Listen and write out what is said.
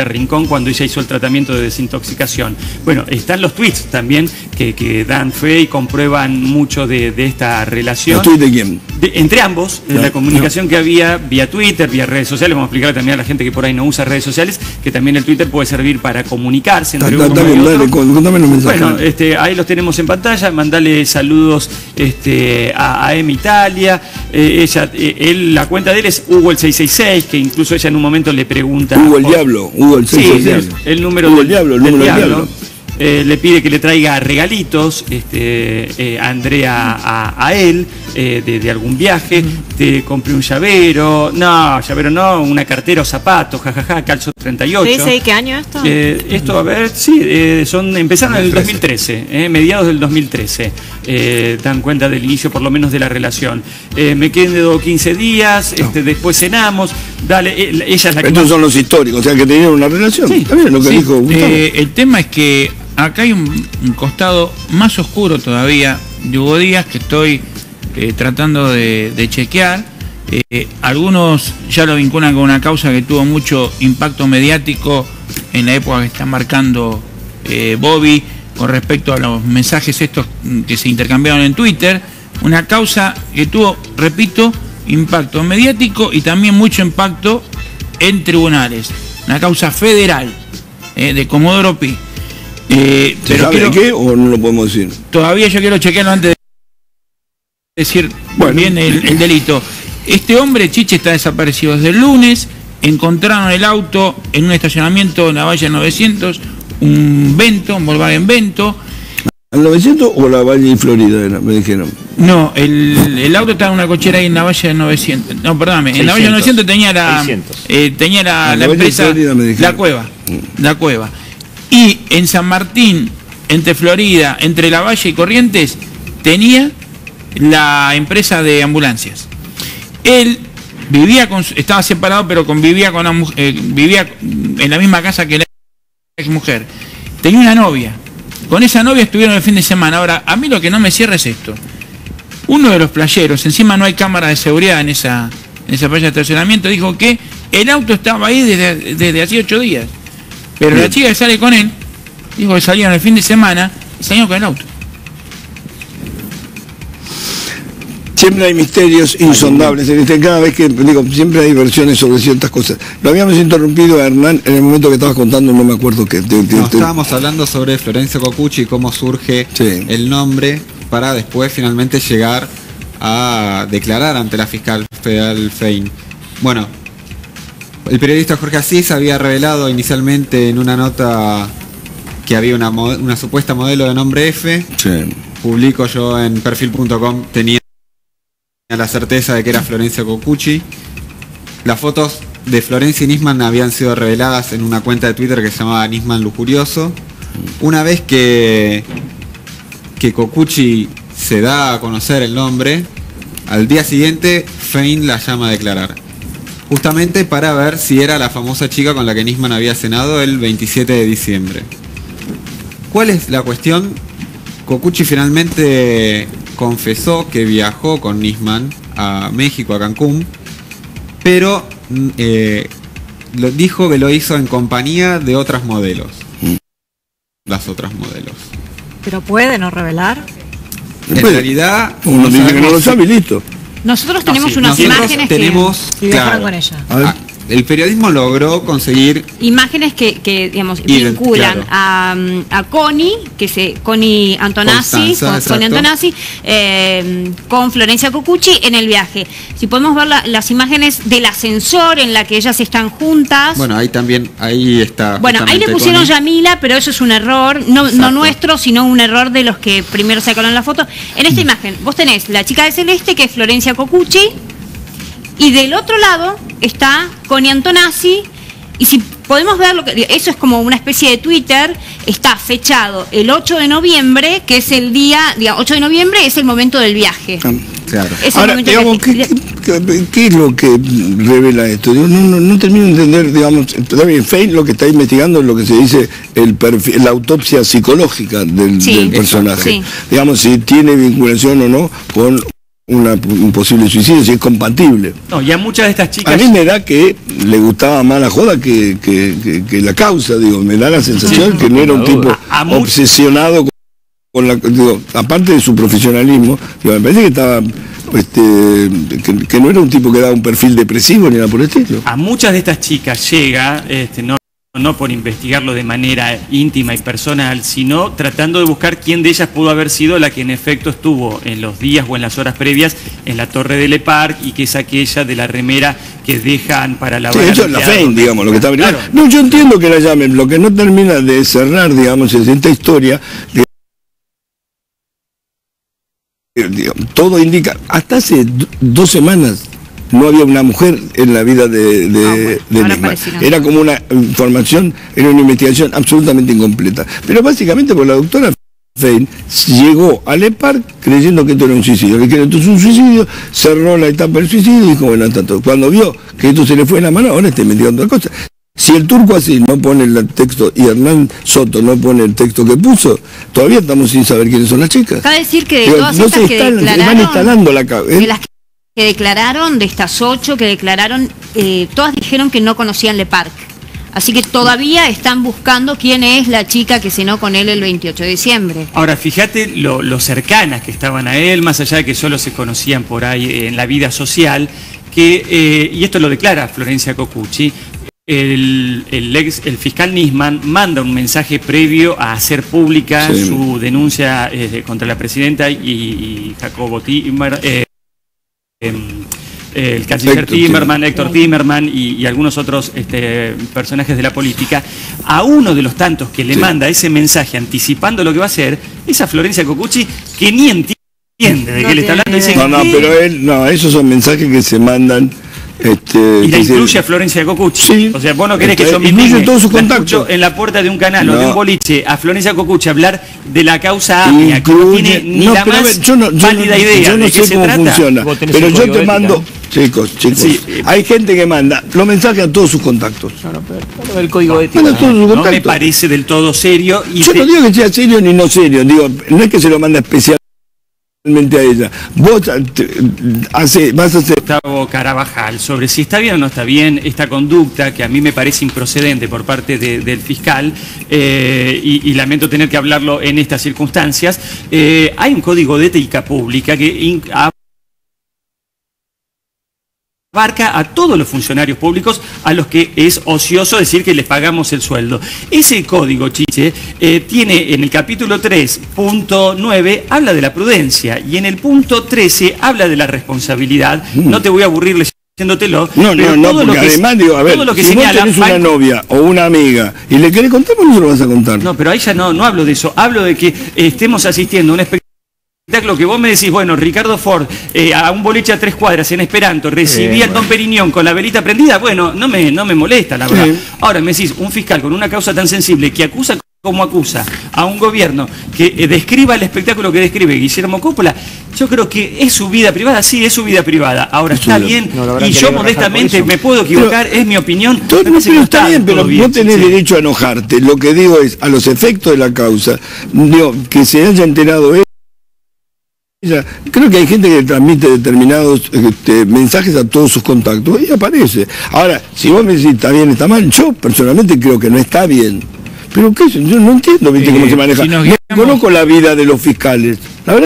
Rincón cuando ella hizo el tratamiento de desintoxicación. Bueno, están los tweets también que, que dan fe y comprueban mucho de, de esta relación. ¿Los tweets de quién? De- entre ambos, de la comunicación que había vía Twitter, vía redes sociales, vamos a explicar también a la gente que por ahí no usa redes sociales, que también el Twitter puede servir para comunicarse entre Da- dale, contame los mensajes. Bueno, este, ahí los tenemos en pantalla. Mandale saludos este, a, a Em Italia. Eh, ella, eh, él, la cuenta de él es Hugo el 666, que incluso ella en un momento le pregunta. Hugo el por- Diablo, Hugo el Sí, 666. el, el número Hugo del, el Diablo, el del número del diablo. Diablo. Eh, le pide que le traiga regalitos este, eh, a Andrea a, a él eh, de, de algún viaje. Te compré un llavero. No, llavero no, una cartera o zapatos, jajaja, calzo 38. ¿Te dice qué año esto? Eh, esto, a ver, sí, eh, son, empezaron en el 2013, eh, mediados del 2013. Eh, dan cuenta del inicio, por lo menos, de la relación. Eh, me quedo 15 días, este, después cenamos. Dale, ella es la que Estos más- son los históricos, o sea que tenían una relación. Sí, Está bien lo que sí. dijo Gustavo. Eh, el tema es que acá hay un, costado más oscuro todavía. de Hugo Díaz que estoy eh, tratando de, chequear. Eh, algunos ya lo vinculan con una causa que tuvo mucho impacto mediático en la época que está marcando eh, Bobby con respecto a los mensajes estos que se intercambiaron en Twitter. Una causa que tuvo, repito, impacto mediático y también mucho impacto en tribunales. Una causa federal de Comodoro Pi. Eh, ¿Se pero sabe quiero- de qué o no lo podemos decir? todavía yo quiero chequearlo antes de decir Bueno. bien el, el delito. Este hombre, Chiche, está desaparecido desde el lunes. Encontraron el auto en un estacionamiento en la Valle 900, un Vento, un Volkswagen Vento. ¿Al 900 o la Valle y Florida? era? Me dijeron. No, el, el auto estaba en una cochera ahí en la Valle 900. No, perdóname, en la Valle 900 tenía la, 600. eh, tenía la, la empresa, Florida la cueva, la cueva. Y en San Martín, entre Florida, entre La Valle y Corrientes, tenía la empresa de ambulancias. Él vivía con, estaba separado, pero convivía con una eh, vivía en la misma casa que la ex mujer. Tenía una novia. Con esa novia estuvieron el fin de semana. Ahora, a mí lo que no me cierra es esto. Uno de los playeros, encima no hay cámara de seguridad en esa, en esa playa de estacionamiento, dijo que el auto estaba ahí desde, desde hace ocho días. Pero la chica que sale con él, dijo que salieron el fin de semana y salieron con el auto. Siempre hay misterios insondables. en este- Cada vez que, digo, siempre hay versiones sobre ciertas cosas. Lo habíamos interrumpido a Hernán en el momento que estabas contando, no me acuerdo qué. Te- te- No, te- estábamos hablando sobre Florencio Cocucci y cómo surge Sí. el nombre para después finalmente llegar a declarar ante la fiscal federal Fein. Bueno, el periodista Jorge Asís había revelado inicialmente en una nota que había una, supuesta modelo de nombre F. Sí. Publico yo en perfil.com, tenía la certeza de que era Florencio Cocucci. Las fotos de Florencia y Nisman habían sido reveladas en una cuenta de Twitter que se llamaba Nisman Lujurioso. Una vez que, que Cocucci se da a conocer el nombre, al día siguiente Fein la llama a declarar. Justamente para ver si era la famosa chica con la que Nisman había cenado el 27 de diciembre. ¿Cuál es la cuestión? Cocucci finalmente confesó que viajó con Nisman a México, a Cancún, pero mm, eh, lo- dijo que lo hizo en compañía de otras modelos. Las otras modelos. Pero puede no revelar. En realidad, Uno dice que no lo sabe y listo. Nosotros No, tenemos sí, unas nosotros imágenes tenemos, que, claro. con ella. A ver. El periodismo logró conseguir Imágenes que, que, digamos, vinculan claro. a, mm, a Connie, que se, Connie Antonazzi, con. Connie Antonazzi, eh, con Florencia Cocucci en el viaje. Si podemos ver la- las imágenes del ascensor en la que ellas están juntas. Bueno, ahí también, ahí está. Bueno, ahí le pusieron Connie. Yamila, pero eso es un error, no, no nuestro, sino un error de los que primero sacaron la foto. En Mm. esta imagen, vos tenés la chica de celeste, que es Florencia Cocucci, y del otro lado está Connie Antonazzi, y si podemos ver lo que eso es como una especie de Twitter, está fechado el 8 de noviembre, que es el día, digamos, 8 de noviembre es el momento del viaje. Ah. Claro. Es Ahora, digamos, ¿qué, qué- es lo que revela esto? No, no, no termino de entender, digamos, bien, Fein lo que está investigando es lo que se dice el perfil- la autopsia psicológica del, Sí, del personaje. sí. Digamos, si tiene vinculación o no con una- un posible suicidio, si es compatible. No, y a muchas de estas A chicas... mí me da que le gustaba más la joda que, que- que- que la causa, digo, me da la sensación que no era un tipo A- a obsesionado con, con la, digo, aparte de su profesionalismo, digo, me parece que estaba, este, que, que no era un tipo que daba un perfil depresivo ni nada por el estilo. a muchas de estas chicas llega, este, no, no por investigarlo de manera íntima y personal, sino tratando de buscar quién de ellas pudo haber sido la que en efecto estuvo en los días o en las horas previas en la torre de Le Parc y que es aquella de la remera que dejan para Sí, lavar. eso al es la. FEIN, digamos, lo que está Claro. No, yo entiendo que la llamen, lo que no termina de cerrar, digamos, es esta historia. de- digamos, todo indica, hasta hace do- dos semanas no había una mujer en la vida de, de, Ah, bueno, de ahora Nisman. aparecieron. Era como una información, era una investigación absolutamente incompleta. Pero básicamente por la doctora Fein llegó al EPAR creyendo que esto era un suicidio, que esto es un suicidio, cerró la etapa del suicidio y dijo, bueno, está todo. Cuando vio que esto se le fue en la mano, ahora está en otra cosa. Si el turco así no pone el texto y Hernán Soto no pone el texto que puso, todavía estamos sin saber quiénes son las chicas. Cabe decir que de todas no estas se que instalan, se van declararon, instalando la cabeza. Que declararon, de estas ocho que declararon, eh, todas dijeron que no conocían Le Parc. Así que todavía están buscando quién es la chica que cenó con él el 28 de diciembre. Ahora, fíjate lo, lo cercanas que estaban a él, más allá de que solo se conocían por ahí eh, en la vida social, que, eh, y esto lo declara Florencia Cocucci, el, el ex- el fiscal Nisman manda un mensaje previo a hacer pública Sí. su denuncia eh, contra la presidenta y, y Jacobo Timmer, eh, el canciller Héctor Timerman, Héctor Timerman y, y algunos otros este, personajes de la política, a uno de los tantos que le Sí. manda ese mensaje anticipando lo que va a hacer, es a Florencia Cocucci, que ni entiende de No qué le está hablando. Dice, No, no, ¿qué? pero él, no, esos son mensajes que se mandan. Este, Y la que incluye a Florencia Cocucci. Sí. O sea, vos no querés que Este, yo me incluye todos sus la contactos. escucho en la puerta de un canal o de un boliche a Florencia Cocucci hablar de la causa AMIA, que no Incluye- tiene ni no, la más ver, yo no, yo válida no- idea yo no de sé cómo funciona, pero yo te mando, chicos, chicos, Sí, eh, hay gente que manda los mensajes a todos sus contactos. No, no, pero pero el código. Manda todos sus No me parece del todo serio. Y Yo te- no digo que sea serio ni no serio, digo, no es que se lo manda especialmente a ella. Vos hace, vas a hacer Gustavo Carabajal sobre si está bien o no está bien esta conducta que a mí me parece improcedente por parte de- del fiscal eh, y, lamento tener que hablarlo en estas circunstancias. Eh, hay un código de ética pública que abarca a todos los funcionarios públicos a los que es ocioso decir que les pagamos el sueldo. Ese código, Chiche, eh, tiene en el capítulo 3.9 habla de la prudencia y en el punto 13 habla de la responsabilidad. No te voy a aburrir leyéndotelo. Mm. No, no, no, porque que- además digo, a ver, todo lo que si vos señala tenés una novia o una amiga y le querés contar, ¿por qué no se lo vas a contar? No, pero ahí ya no, no hablo de eso. Hablo de que estemos asistiendo a un espectáculo que vos me decís, bueno, Ricardo Ford, eh, a un boliche a tres cuadras en Esperanto, recibía el Don Periñón con la velita prendida, bueno, no me, no me molesta, la verdad. Sí. Ahora me decís, un fiscal con una causa tan sensible que acusa como acusa a un gobierno que eh, describa el espectáculo que describe Guillermo Coppola, yo creo que es su vida privada, sí, es su vida privada. Ahora Es está vida. bien, No, y yo modestamente me puedo equivocar, es mi opinión. Todo- pero no está bien, pero bien, vos tenés sí. derecho a enojarte. Lo que digo es, a los efectos de la causa, digo, que se haya enterado ella, creo que hay gente que transmite determinados este, mensajes a todos sus contactos y aparece. Ahora, si vos me decís está bien, está mal, yo personalmente creo que no está bien. Pero qué sé, yo no entiendo, viste, Eh, cómo se maneja. si nos No conozco la vida de los fiscales. La verdad